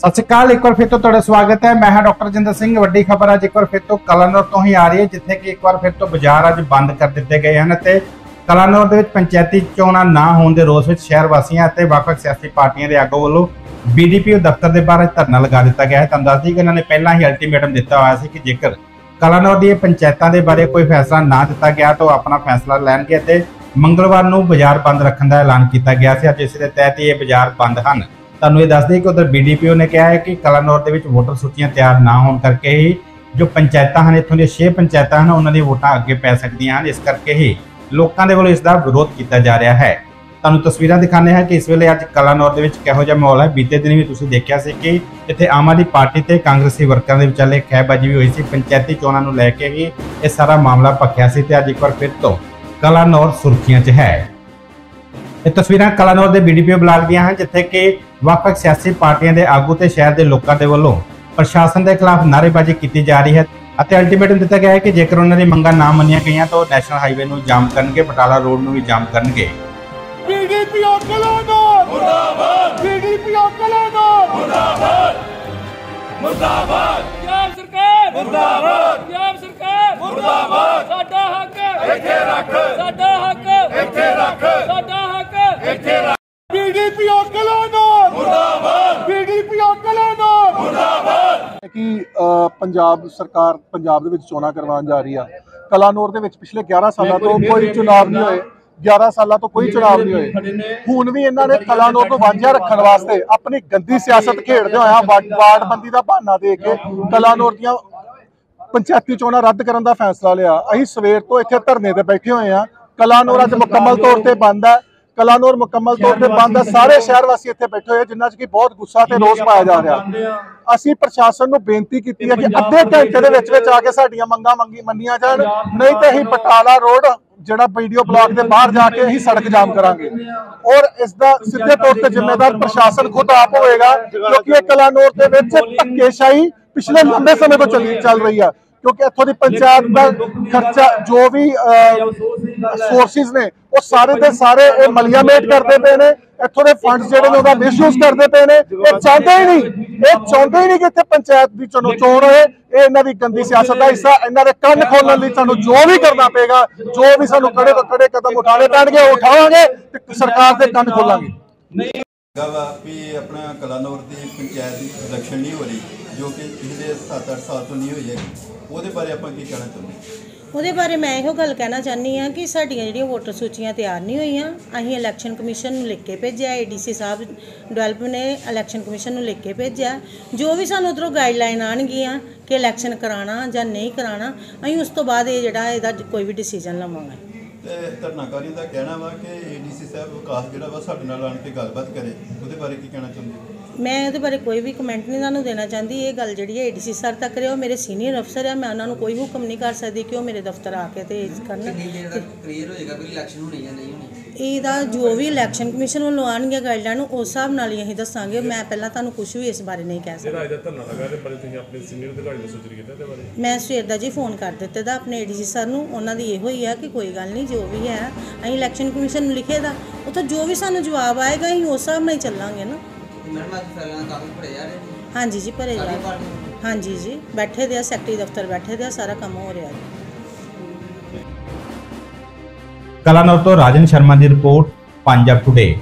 ਸਤਿ ਸ਼੍ਰੀ ਅਕਾਲ, ਇੱਕ ਵਾਰ ਫਿਰ ਤੋਂ ਤੁਹਾਡਾ ਸਵਾਗਤ ਹੈ। ਮੈਂ ਹਾਂ ਡਾਕਟਰ ਜਿੰਦਰ ਸਿੰਘ, ਵੱਡੀ ਖਬਰ ਅੱਜ ਇੱਕ ਵਾਰ ਫਿਰ ਤੋਂ ਕਲਾਨੌਰ ਤੋਂ ਹੀ ਆ ਰਹੀ ਹੈ, ਜਿੱਥੇ ਕਿ ਇੱਕ ਵਾਰ ਫਿਰ ਤੋਂ ਬਾਜ਼ਾਰ ਅੱਜ ਬੰਦ ਕਰ ਦਿੱਤੇ ਗਏ ਹਨ ਤੇ ਕਲਾਨੌਰ ਦੇ ਵਿੱਚ ਪੰਚਾਇਤੀ ਚੋਣਾਂ ਨਾ ਹੋਣ ਦੇ ਰੋਸ ਵਿੱਚ ਸ਼ਹਿਰ ਵਾਸੀਆਂ ਅਤੇ ਵੱਖ-ਵੱਖ ਸਿਆਸੀ ਪਾਰਟੀਆਂ ਦੇ ਆਗੂ ਵੱਲੋਂ ਬੀਡੀਪੀਓ ਦਫ਼ਤਰ ਦੇ ਬਾਹਰ ਧਰਨਾ ਲਗਾ ਦਿੱਤਾ ਗਿਆ ਹੈ। ਤੁਹਾਨੂੰ ਦੱਸ ਦਈਏ ਕਿ ਇਹਨਾਂ ਨੇ ਪਹਿਲਾਂ ਹੀ ਅਲਟੀਮੇਟਮ ਦਿੱਤਾ ਹੋਇਆ ਸੀ ਕਿ ਜੇਕਰ ਕਲਾਨੌਰ ਦੀਆਂ ਪੰਚਾਇਤਾਂ ਦੇ ਬਾਰੇ ਕੋਈ ਫੈਸਲਾ ਨਾ ਦਿੱਤਾ ਗਿਆ ਤਾਂ ਉਹ ਆਪਣਾ ਫੈਸਲਾ ਲੈਣਗੇ ਅਤੇ ਮੰਗਲਵਾਰ ਨੂੰ ਬਾਜ਼ਾਰ ਬੰਦ ਰੱਖਣ ਦਾ ਐਲਾਨ ਕੀਤਾ ਗਿਆ ਸੀ। ਅੱਜ ਇਸ ਦੇ ਤਹਿਤ ਇਹ ਬਾਜ਼ਾਰ ਬੰਦ ਹਨ। ਤੁਹਾਨੂੰ ਇਹ ਦੱਸ ਦਈਏ ਕਿ ਉਧਰ ਬੀਡੀਪੀਓ ਨੇ ਕਿਹਾ ਹੈ ਕਿ ਕਲਾਨੌਰ ਦੇ ਵਿੱਚ ਵੋਟਰ ਸੂਚੀਆਂ ਤਿਆਰ ਨਾ ਹੋਣ ਕਰਕੇ ਹੀ ਜੋ ਪੰਚਾਇਤਾਂ ਹਨ, ਇੱਥੋਂ ਦੀਆਂ 6 ਪੰਚਾਇਤਾਂ ਹਨ, ਉਹਨਾਂ ਦੀਆਂ ਵੋਟਾਂ ਅੱਗੇ ਪੈ ਸਕਦੀਆਂ ਹਨ। ਇਸ ਕਰਕੇ ਹੀ ਲੋਕਾਂ ਦੇ ਵੱਲੋਂ ਇਸ ਦਾ ਵਿਰੋਧ ਕੀਤਾ ਜਾ ਰਿਹਾ ਹੈ। ਤੁਹਾਨੂੰ ਤਸਵੀਰਾਂ ਦਿਖਾਣੇ ਹਾਂ ਕਿ ਇਸ ਵੇਲੇ ਅੱਜ ਕਲਾਨੌਰ ਦੇ ਵਿੱਚ ਕਿਹੋ ਜਿਹਾ ਮਾਹੌਲ ਹੈ। ਬੀਤੇ ਦਿਨ ਵੀ ਤੁਸੀਂ ਦੇਖਿਆ ਸੀ ਕਿ ਇੱਥੇ ਆਮ ਆਦਮੀ ਪਾਰਟੀ ਤੇ ਕਾਂਗਰਸੀ ਵਰਕਰਾਂ ਦੇ ਵਿਚਾਲੇ ਖਹਿਬਾਜ਼ੀ ਵੀ ਹੋਈ ਸੀ। ਪੰਚਾਇਤੀ ਚੋਣਾਂ ਨੂੰ ਲੈ ਕੇ ਹੀ ਇਹ ਸਾਰਾ ਮਾਮਲਾ ਭਖਿਆ ਸੀ ਤੇ ਅੱਜ ਇੱਕ ਵਾਰ ਫਿਰ ਤੋਂ ਕਲਾਨੌਰ ਸੁਰਖੀਆਂ 'ਚ ਹੈ। ਇਹ ਤਸਵੀਰਾਂ ਕਲਾਨੌਰ ਦੇ ਬੀਡੀਪੀਓ ਬਲਾਕ ਦੀਆਂ ਹਨ ਜਿੱਥੇ ਕਿ ਵੱਖ-ਵੱਖ ਸਿਆਸੀ ਪਾਰਟੀਆਂ ਦੇ ਆਗੂ ਤੇ ਸ਼ਹਿਰ ਦੇ ਲੋਕਾਂ ਦੇ ਵੱਲੋਂ ਪ੍ਰਸ਼ਾਸਨ ਦੇ ਖਿਲਾਫ ਨਾਅਰੇਬਾਜ਼ੀ ਕੀਤੀ ਜਾ ਰਹੀ ਹੈ ਅਤੇ ਅਲਟੀਮੇਟਮ ਦਿੱਤਾ ਗਿਆ ਹੈ ਕਿ ਜੇਕਰ ਉਹਨਾਂ ਦੀ ਮੰਗਾਂ ਨਾ ਮੰਨੀਆਂ ਗਈਆਂ ਤਾਂ ਉਹ ਨੈਸ਼ਨਲ ਹਾਈਵੇ ਨੂੰ ਜਾਮ ਕਰਨਗੇ ਬਟਾਲਾ ਰੋਡ ਨੂੰ ਵੀ ਜਾਮ ਕਰਨਗੇ। ਬੀਡੀਪੀ ਕਲਾਨੌਰ! ਮੁਰਦਾਬਾਦ! ਬੀਡੀਪੀ ਕਲਾਨੌਰ! ਮੁਰਦਾਬਾਦ! ਮੁਰਦਾਬਾਦ! ਪੰਜਾਬ ਸਰਕਾਰ! ਮੁਰਦਾਬਾਦ! ਪੰਜਾਬ ਸਰਕਾਰ! ਮੁਰਦਾਬਾਦ! ਸਾਡਾ ਹੱਕ! ਇੱਥੇ ਰੱਖ! ਸਾਡਾ ਹੱਕ ਇੱਥੇ ਰੱਖ ਸਾਡਾ ਹੱਕ ਇੱਥੇ ਰੱਖ ਬੀਡੀਪੀ ਕਲਾਨੌਰ ਮੁਰਦਾਬਾਦ ਬੀਡੀਪੀ ਕਲਾਨੌਰ ਮੁਰਦਾਬਾਦ ਕਿ ਪੰਜਾਬ ਸਰਕਾਰ ਪੰਜਾਬ ਦੇ ਵਿੱਚ ਚੋਣਾਂ ਕਰਵਾਉਣ ਜਾ ਰਹੀ ਆ। ਕਲਾਨੌਰ ਦੇ ਵਿੱਚ ਪਿਛਲੇ 11 ਸਾਲਾਂ ਤੋਂ ਕੋਈ ਚੁਣਾਵ ਨਹੀਂ ਹੋਏ। 11 ਸਾਲਾਂ ਤੋਂ ਕੋਈ ਚੁਣਾਵ ਨਹੀਂ ਹੋਏ। ਹੁਣ ਵੀ ਇਹਨਾਂ ਨੇ ਕਲਾਨੌਰ ਨੂੰ ਵਾਂਝਾ ਰੱਖਣ ਵਾਸਤੇ ਆਪਣੀ ਗੰਦੀ ਸਿਆਸਤ ਖੇਡਦੇ ਹੋਇਆ ਵਾਰਡ ਵਾਰਡਬੰਦੀ ਦਾ ਬਹਾਨਾ ਦੇ ਕੇ ਕਲਾਨੌਰ ਦੀਆਂ ਪੰਚਾਇਤੀ ਚੋਣਾਂ ਰੱਦ ਕਰਨ ਦਾ ਫੈਸਲਾ ਲਿਆ। ਅਸੀਂ ਸਵੇਰ ਤੋਂ ਇੱਥੇ ਧਰਨੇ ਤੇ ਬੈਠੇ ਹੋਏ ਆ। ਕਲਾਨੌਰ ਅੱਜ ਮੁਕੰਮਲ ਤੌਰ ਤੇ ਬੰਦ ਹੈ। ਕਲਾਨੌਰ ਮੁਕੰਮਲ ਤੌਰ ਤੇ ਬੰਦ ਹੈ। ਸਾਰੇ ਸ਼ਹਿਰ ਵਾਸੀ ਇੱਥੇ ਬੈਠੇ ਹੋਏ ਆ, ਜਿਨ੍ਹਾਂ 'ਚ ਕਿ ਬਹੁਤ ਗੁੱਸਾ ਤੇ ਰੋਸ ਪਾਇਆ ਜਾ ਰਿਹਾ। ਅਸੀਂ ਪ੍ਰਸ਼ਾਸਨ ਨੂੰ ਬੇਨਤੀ ਕੀਤੀ ਹੈ ਕਿ ਅੱਧੇ ਘੰਟੇ ਦੇ ਵਿੱਚ ਵਿੱਚ ਆ ਕੇ ਸਾਡੀਆਂ ਮੰਗਾਂ ਮੰਗੀ ਮੰਨੀਆਂ ਜਾਣ। ਨਹੀਂ ਤੇ ਅਸੀਂ ਬਟਾਲਾ ਰੋਡ ਜਿਹੜਾ ਵੀਡੀਓ ਬਲਾਕ ਦੇ ਬਾਹਰ ਜਾ ਕੇ ਅਸੀਂ ਸੜਕ ਜਾਮ ਕਰਾਂਗੇ। ਔਰ ਇਸ ਦਾ ਸਿੱਧੇ ਤੌਰ ਤੇ ਜ਼ਿੰਮੇਵਾਰ ਪ੍ਰਸ਼ਾਸਨ ਖੁਦ ਆਪ ਹੋਏਗਾ ਕਿਉਂਕਿ ਇਹ ਕਲਾਨੌਰ ਦੇ ਵਿੱਚ ਧੱਕੇਸ਼ਾਹੀ ਪਿਛਲੇ ਲੰਬੇ ਸਮੇਂ ਤੋਂ ਚੱਲੀ ਚੱਲ ਰਹੀ ਆ ਕਿਉਂਕਿ ਇੱਥੋਂ ਦੀ ਪੰਚਾਇਤ ਦਾ ਖਰਚਾ ਜੋ ਵੀ ਸੋਰਸਿਸ ਨੇ ਉਹ ਸਾਰੇ ਦੇ ਸਾਰੇ ਇਹ ਮਲੀਆਮੇਟ ਕਰਦੇ ਪਏ ਨੇ ਇੱਥੋਂ ਦੇ ਫੰਡਸ ਜਿਹੜੇ ਨੇ ਉਹਦਾ ਮਿਸਯੂਜ਼ ਕਰਦੇ ਪਏ ਨੇ। ਇਹ ਚਾਹੁੰਦੇ ਹੀ ਨਹੀਂ ਇਹ ਚਾਹੁੰਦੇ ਹੀ ਨਹੀਂ ਕਿ ਇੱਥੇ ਪੰਚਾਇਤ ਦੀ ਚੋਣ ਚੋਣ ਹੋਏ। ਇਹ ਇਹਨਾਂ ਦੀ ਗੰਦੀ ਸਿਆਸਤ ਦਾ ਹਿੱਸਾ ਇਹਨਾਂ ਦੇ ਕੰਨ ਖੋਲਣ ਲਈ ਸਾਨੂੰ ਜੋ ਵੀ ਕਰਨਾ ਪਏਗਾ ਜੋ ਵੀ ਸਾਨੂੰ ਕੜੇ ਤੋਂ ਕੜੇ ਕਦਮ ਉਠਾਣੇ ਪੈਣਗੇ ਉਹ ਉਠਾਵਾਂਗੇ ਤੇ ਸਰਕਾਰ ਦੇ ਕੰਨ ਖੋਲਾਂਗੇ। ਵਾ ਵੀ ਆਪਣਾ ਕਲਾਨੌਰ ਦੀ ਪੰਚਾਇਤ ਦੀ ਇਲੈਕਸ਼ਨ ਨਹੀਂ ਹੋ ਰਹੀ ਜੋ ਕਿ ਪਿਛਲੇ 7-8 ਸਾਲ ਤੋਂ ਨਹੀਂ ਹੋਈ ਹੈ ਉਹਦੇ ਬਾਰੇ ਆਪਾਂ ਕੀ ਕਹਿਣਾ ਚਾਹੁੰਦੇ? ਹਾਂ? ਉਹਦੇ ਬਾਰੇ ਮੈਂ ਇਹੋ ਗੱਲ ਕਹਿਣਾ ਚਾਹਨੀ ਆ ਕਿ ਸਾਡੀਆਂ ਜਿਹੜੀਆਂ ਵੋਟਰ ਸੂਚੀਆਂ ਤਿਆਰ ਨਹੀਂ ਹੋਈਆਂ, ਅਸੀਂ ਇਲੈਕਸ਼ਨ ਕਮਿਸ਼ਨ ਨੂੰ ਲਿਖ ਕੇ ਭੇਜਿਆ ਏਡੀਸੀ ਸਾਹਿਬ ਡਿਵੈਲਪ ਨੇ ਇਲੈਕਸ਼ਨ ਕਮਿਸ਼ਨ ਨੂੰ ਲਿਖ ਕੇ ਭੇਜਿਆ ਜੋ ਵੀ ਸਾਨੂੰ ਉਧਰੋਂ ਗਾਈਡਲਾਈਨ ਆਣਗੀਆਂ ਕਿ ਇਲੈਕਸ਼ਨ ਕਰਾਣਾ ਜਾਂ ਨਹੀਂ ਕਰਾਣਾ ਅਸੀਂ ਉਸ ਤੋਂ ਬਾਅਦ ਇਹ ਜਿਹੜਾ ਇਹਦਾ ਕੋਈ ਵੀ ਡਿਸੀਜਨ ਲਵਾਂਗੇ ਤੇ ਧਰਨਾਕਾਰੀ ਦਾ ਕਹਿਣਾ ਵਾ ਕਿ ਏਡੀਸੀ ਸਾਹਿਬ ਵਿਕਾਸ ਜਿਹੜਾ ਵਾ ਸਾਡੇ ਨਾਲ ਆਣ ਕੇ ਗੱਲਬਾਤ ਕਰੇ, ਉਹਦੇ ਬਾਰੇ ਕੀ ਕਹਿਣਾ ਚਾਹੁੰਦੇ ਹੋ? ਮੈਂ ਇਹਦੇ ਬਾਰੇ ਕੋਈ ਵੀ ਕਮੈਂਟ ਨਹੀਂ ਤੁਹਾਨੂੰ ਦੇਣਾ ਚਾਹੁੰਦੀ। ਇਹ ਗੱਲ ਜਿਹੜੀ ਹੈ ਏਡੀਸੀ ਸਰ ਤੱਕ ਰਿਹਾ ਉਹ ਮੇਰੇ ਸੀਨੀਅਰ ਅਫਸਰ ਆ ਮੈਂ ਉਹਨਾਂ ਨੂੰ ਕੋਈ ਹੁਕਮ ਨਹੀਂ ਕਰ ਸਕਦੀ ਕਿ ਉਹ ਮੇਰੇ ਦਫ਼ਤਰ ਆ ਕੇ ਤੇ ਇਹ ਕਰਨ। ਕਲੀਅਰ ਹੋਏਗਾ ਵੀ ਇਲੈਕਸ਼ਨ ਹੋਣੀ ਜਾਂ ਨਹੀਂ ਹੋਣੀ? ਇਹਦਾ ਜੋ ਵੀ ਇਲੈਕਸ਼ਨ ਕਮਿਸ਼ਨ ਵੱਲੋਂ ਆਉਣਗੇ ਗਾਈਡਲਾਈਨ ਉਸ ਹਿਸਾਬ ਨਾਲ ਹੀ ਅਸੀਂ ਦੱਸਾਂਗੇ। ਮੈਂ ਪਹਿਲਾਂ ਤੁਹਾਨੂੰ ਕੁਝ ਵੀ ਇਸ ਬਾਰੇ ਨਹੀਂ ਕਹਿ ਸਕਦੀ ਜਿਹੜਾ ਇਹਦਾ ਧਰਨਾ ਲਗਾ ਤੇ ਬਾਰੇ ਤੁਸੀਂ ਆਪਣੇ ਸੀਨੀਅਰ ਅਧਿਕਾਰੀ ਨੂੰ ਸੂਚਿਤ ਕੀਤਾ ਤੇ ਬਾਰੇ। ਮੈਂ ਸਵੇਰ ਦਾ ਜੀ ਫੋਨ ਕਰ ਦਿੱਤੇ ਦਾ ਆਪਣੇ ਏਡੀਸੀ ਸਰ ਨੂੰ। ਉਹਨਾਂ ਦੀ ਇਹੋ ਹੀ ਆ ਕਿ ਕੋਈ ਗੱਲ ਨਹੀਂ ਜੋ ਵੀ ਹੈ ਅਸੀਂ ਇਲੈਕਸ਼ਨ ਕਮਿਸ਼ਨ ਨੂੰ ਲਿਖੇ ਦਾ। ਉੱਥੋਂ ਜੋ ਵੀ ਸਾਨੂੰ ਜਵਾਬ ਆਏਗਾ ਅਸੀਂ ਉਸ ਹਿਸਾਬ ਨਾਲ ਹੀ ਚੱਲਾਂਗੇ ਨਾ। ਮੈਡਮ ਅੱਜ ਫੈਲਾਂ ਕਾਫੀ ਪੜੇ ਜਾ ਰਹੇ ਨੇ। ਹਾਂਜੀ ਜੀ ਭਰੇ ਜਾ ਸਾਰੀ ਪਾਰਟੀ ਹਾਂਜੀ ਜੀ ਬੈਠੇ ਦੇ ਆ ਸੈਕਟਰੀ ਦਫ਼ਤਰ ਬੈਠੇ ਦੇ ਆ ਸਾਰਾ ਕੰਮ ਹੋ ਰਿਹਾ ਜੀ। ਕਲਾਨੌਰ ਤੋਂ ਰਾਜਨ ਸ਼ਰਮਾ ਦੀ ਰਿਪੋਰਟ ਪੰਜਾਬ ਟੁਡੇ